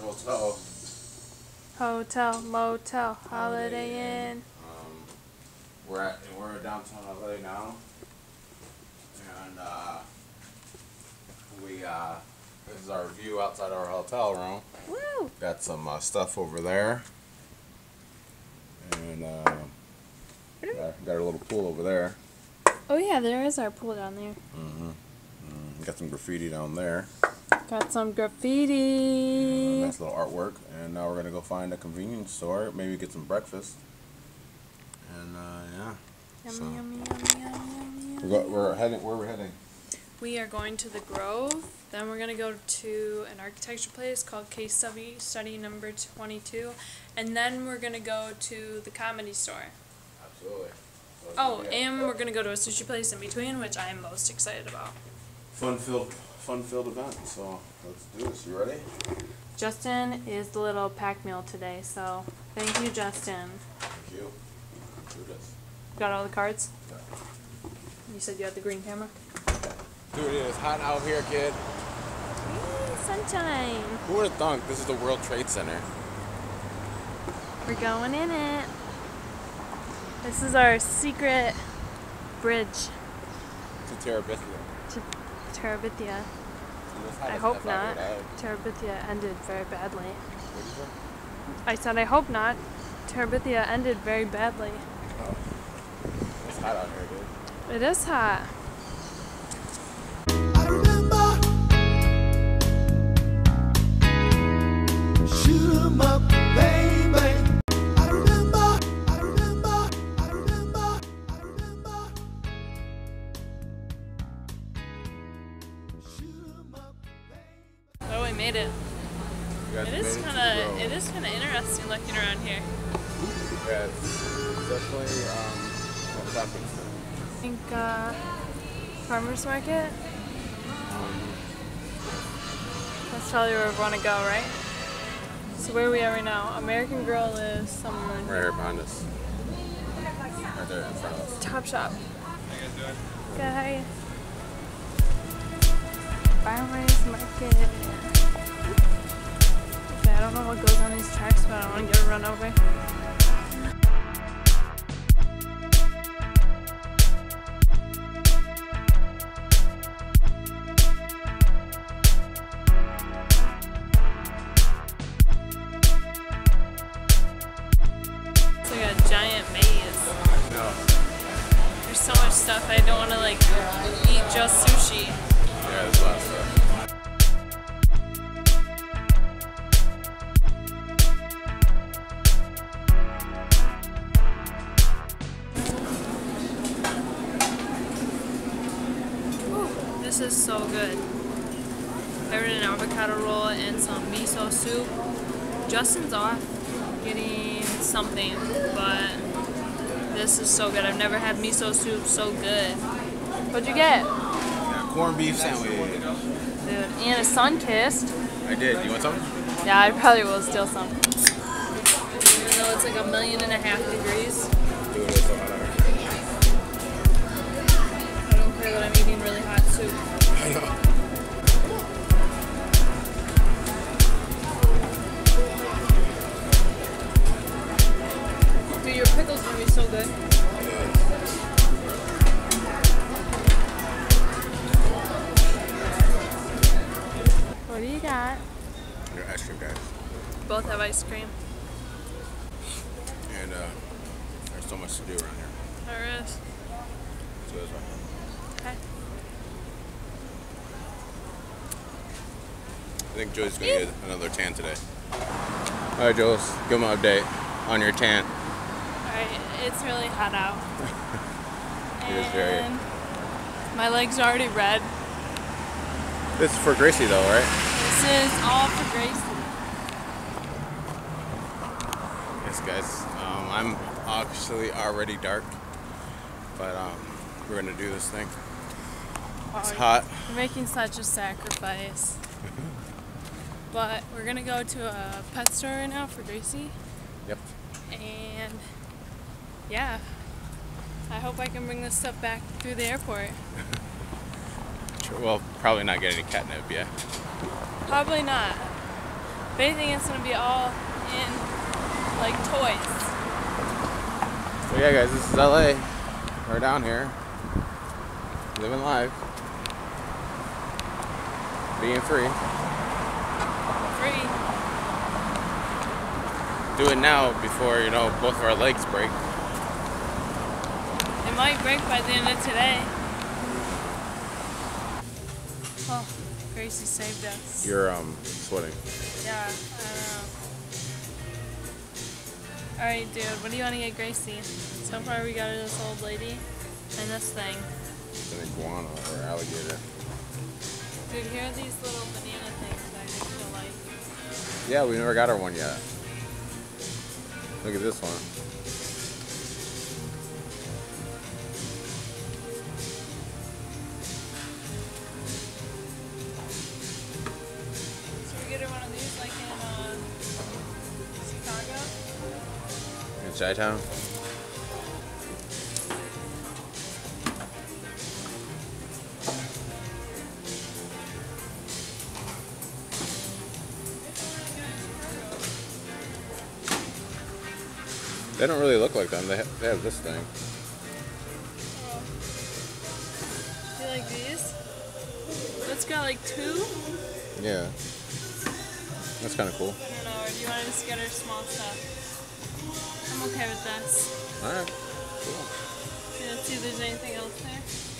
Hotel. Hotel, motel, Holiday Inn. Um, we're at we're in downtown LA now, and uh, we uh, this is our view outside our hotel room. Woo! Got some uh, stuff over there, and uh, got, got a little pool over there. Oh yeah, there is our pool down there. Mm-hmm. Mm, got some graffiti down there. Got some graffiti. nice little artwork, and now we're gonna go find a convenience store, maybe get some breakfast, and uh, yeah. Yummy, so- yummy, yummy, yummy, We're, go, we're heading. Where we're heading? We are going to the Grove. Then we're gonna go to an architecture place called Case Study Study Number Twenty Two, and then we're gonna go to the comedy store. Absolutely. Oh, and we're gonna go to a sushi place in between, which I am most excited about. fun filled, fun filled event. So let's do this. You ready? Justin is the little pack meal today, so thank you, Justin. Thank you. Do this. Got all the cards? Yeah. You said you had the green camera? Dude, it is hot out here, kid. Sunshine. Who would have thunk this is the World Trade Center? We're going in it. This is our secret bridge To Terabithia. to Terabithia. And this hot I hope not. Terabithia ended very badly. What did you say? I said I hope not. Terabithia ended very badly. Oh. It's hot out here, dude. It is hot. Made it. You guys It made is to the kind of it is kind of interesting looking around here. Yeah, it's it's definitely um, a shopping center. I think uh, farmers market. That's probably where we want to go, right? So where we are right now, American Girl is somewhere Right here behind us. Right there in front of us. Top Shop. Good, how are you? Farmers Market. Okay, I don't know what goes on these tracks, but I don't want to get run over. It's like a giant maze. There's so much stuff I don't want to like eat just sushi. This is so good. I ordered an avocado roll and some miso soup. Justin's off getting something, but this is so good. I've never had miso soup so good. What'd you get? Yeah, corned beef sandwich. Dude, and a sun kissed. I did. You want some? Yeah, I probably will steal some. Even though it's like a million and a half degrees, care that I'm eating really hot soup. I know. Dude, your pickles gonna be so good. What do you got? Your ice cream guys. Both have ice cream. And uh, there's so much to do around here. There is. So. Okay. I think Joey's gonna get another tan today. All right, Jules, give him an update on your tan. Alright, it's really hot out. It is very- My legs are already red. This is for Gracie though, right? This is all for Gracie. Yes, guys. Um, I'm actually already dark, but um, we're gonna do this thing. It's hot. We're making such a sacrifice. but we're gonna go to a pet store right now for Gracie, Yep. and yeah, I hope I can bring this stuff back through the airport. Sure, Well, probably not get any catnip yet. Probably not. If anything, it's gonna be all in like toys. So yeah, guys, this is LA. We're down here, living life, being free. Free. Do it now before you know both of our legs break. It might break by the end of today. Oh, Gracie saved us. You're um sweating. Yeah, I don't know. Alright, dude, what do you want to get Gracie? So far, we got her this old lady and this thing. It's an iguana or alligator. Dude, here are these little banana things that I think she'll like. Yeah, we never got our one yet. Look at this one. So They don't really look like them. They have, they have this thing. Do you like these? It's got like two? Yeah. That's kind of cool. I don't know, or do you want to just get her small stuff? I'm okay with this. All right. Yeah, let's see if there's anything else there.